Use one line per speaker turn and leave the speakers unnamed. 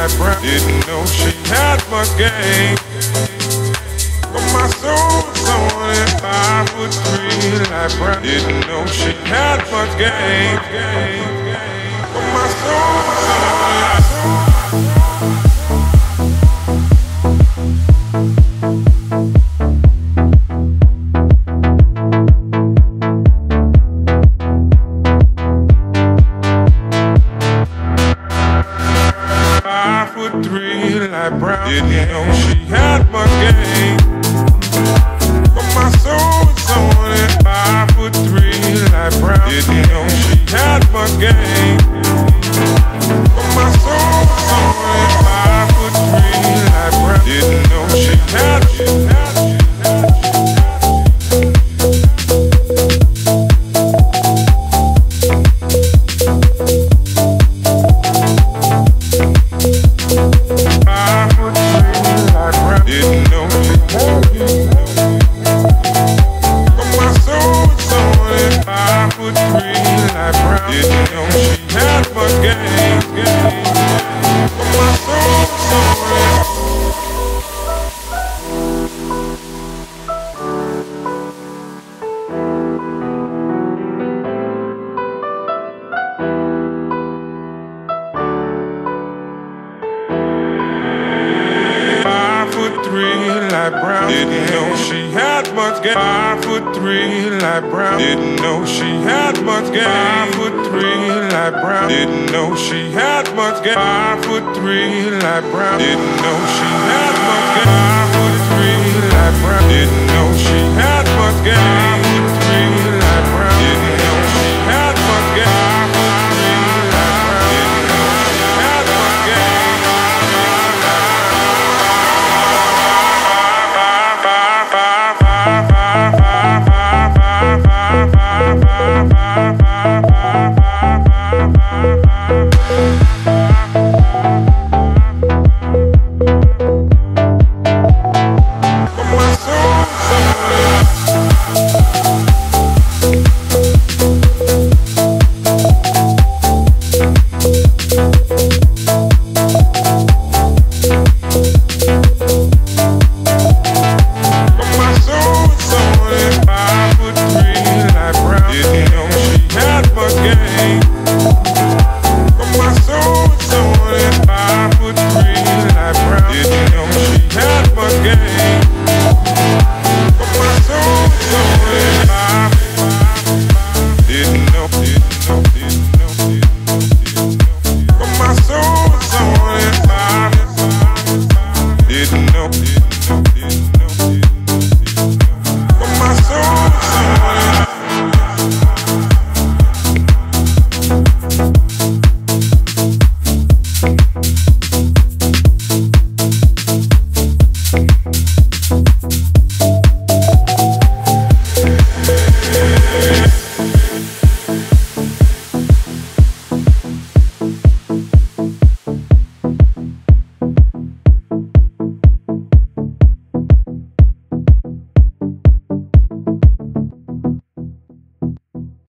Didn't know she had much game. But my soul was only five foot three, like brown. Didn't know she had much game. But my soul foot three, like brown. Didn't know she had my game. Brown. Didn't know she had game. game. Like brown. Didn't know she had much game. Five foot three, like brown. Didn't know she had much game. Five foot three, like brown. Didn't know she had much game. Five foot three, like brown. Didn't know she had much game.